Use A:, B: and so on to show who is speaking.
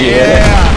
A: Yeah.